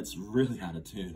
it's really out of tune.